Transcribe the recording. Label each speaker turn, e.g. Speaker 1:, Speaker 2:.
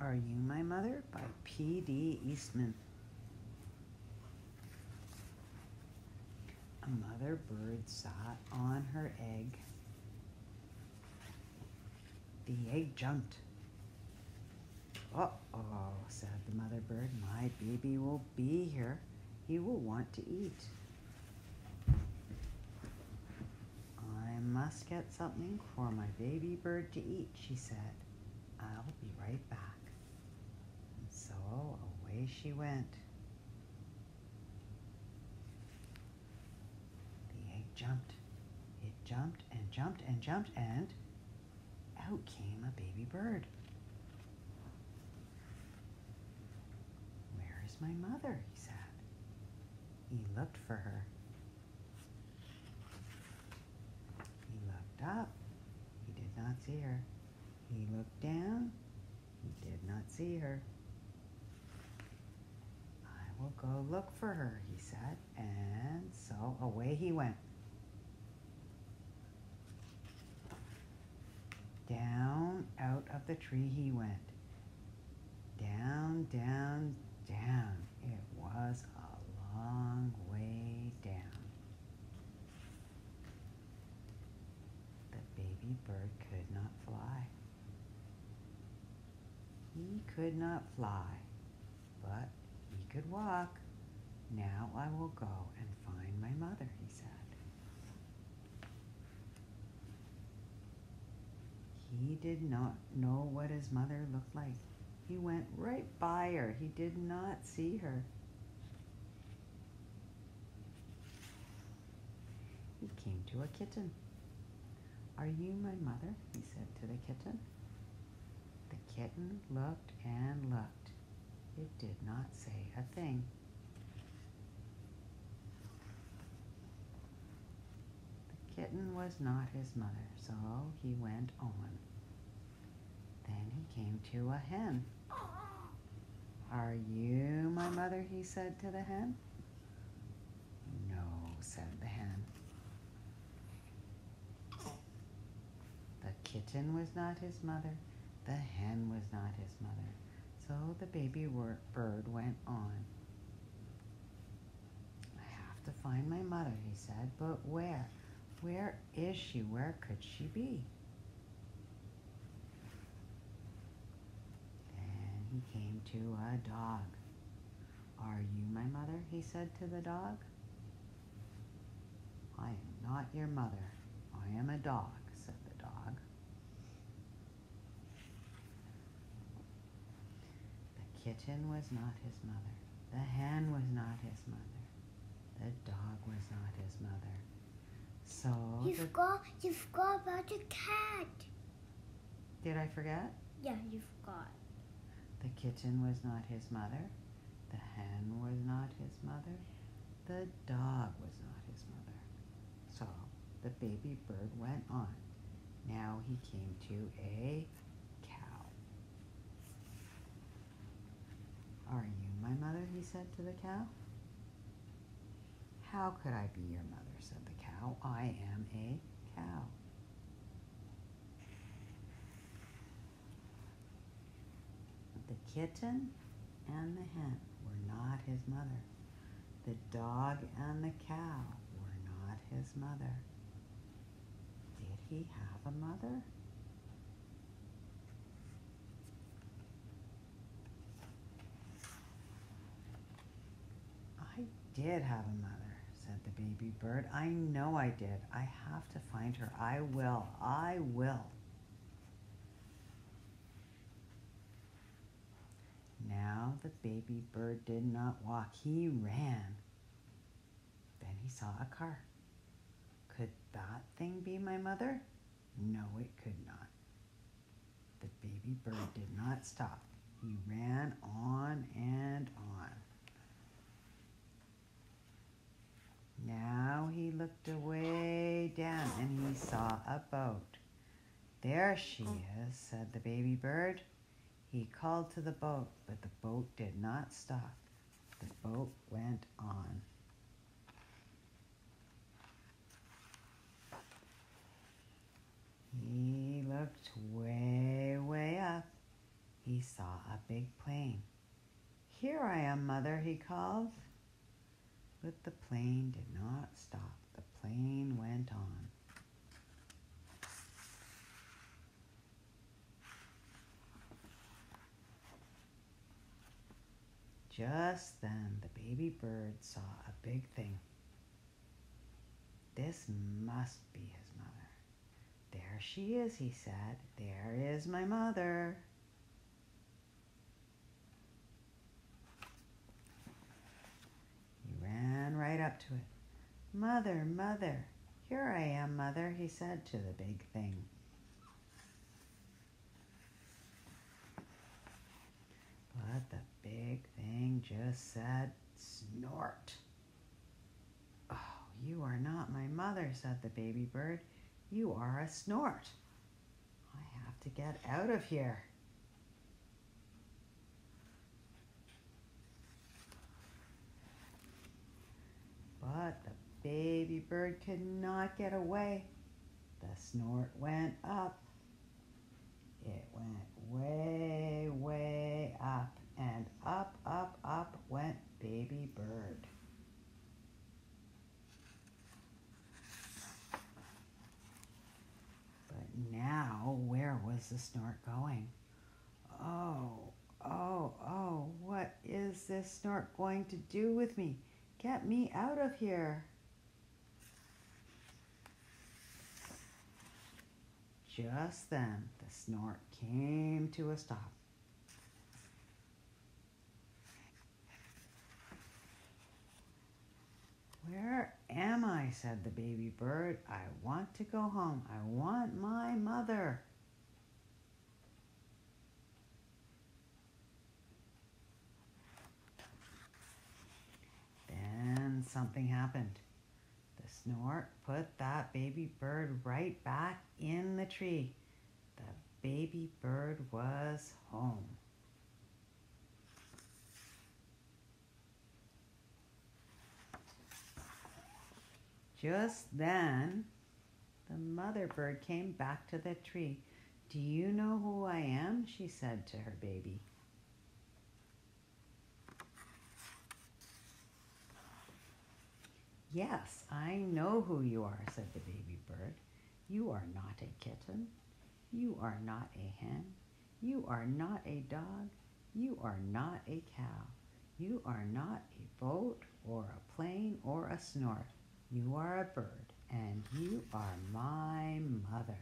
Speaker 1: Are You My Mother by P.D. Eastman. A mother bird sat on her egg. The egg jumped. Uh oh, said the mother bird. My baby will be here. He will want to eat. I must get something for my baby bird to eat, she said. I'll be right back. And so she went. The egg jumped. It jumped and jumped and jumped, and out came a baby bird. Where is my mother? he said. He looked for her. He looked up. He did not see her. He looked down. He did not see her. Go look for her, he said, and so away he went. Down out of the tree he went. Down, down, down. It was a long way down. The baby bird could not fly. He could not fly, but he could walk. Now I will go and find my mother, he said. He did not know what his mother looked like. He went right by her. He did not see her. He came to a kitten. Are you my mother? he said to the kitten. The kitten looked and looked. It did not say a thing. The kitten was not his mother, so he went on. Then he came to a hen. Are you my mother? he said to the hen. No, said the hen. The kitten was not his mother. The hen was not his mother. So the baby bird went on. I have to find my mother, he said, but where? Where is she? Where could she be? Then he came to a dog. Are you my mother? he said to the dog. I am not your mother. I am a dog, said the dog. The kitten was not his mother. The hen was not his mother. The dog was not his mother. So
Speaker 2: You
Speaker 1: the-
Speaker 2: forgot. You forgot about the cat.
Speaker 1: did I forget?
Speaker 2: Yeah, you forgot.
Speaker 1: The kitten was not his mother. The hen was not his mother. The dog was not his mother. So the baby bird went on. Now he came to a cow. Are you my mother? he said to the cow. How could I be your mother? said the cow. I am a cow. The kitten and the hen were not his mother. The dog and the cow were not his mother. Did he have a mother? I did have a mother, said the baby bird. I know I did. I have to find her. I will. I will. Now the baby bird did not walk, he ran. Then he saw a car. Could that thing be my mother? No, it could not. The baby bird did not stop. He ran on and on. Now he looked away down and he saw a boat. There she oh. is, said the baby bird. He called to the boat, but the boat did not stop. The boat went on. He looked way, way up. He saw a big plane. Here I am, Mother, he called. But the plane did not stop. The plane went on. Just then, the baby bird saw a big thing. This must be his mother. There she is, he said. There is my mother. He ran right up to it. Mother, mother, here I am, mother, he said to the big thing. But the big thing just said, snort. Oh, you are not my mother, said the baby bird. You are a snort. I have to get out of here. But the baby bird could not get away. The snort went up. It went way, way up, and up, up, up went baby bird. But now, where was the snort going? Oh, oh, oh, what is this snort going to do with me? Get me out of here. Just then, the snort came to a stop. Where am I? Said the baby bird. I want to go home. I want my mother. Then something happened. The snort put that baby bird right back in the tree. The baby bird was home. Just then, the mother bird came back to the tree. Do you know who I am? she said to her baby. Yes, I know who you are, said the baby bird. You are not a kitten. You are not a hen. You are not a dog. You are not a cow. You are not a boat or a plane or a snort. You are a bird, and you are my mother.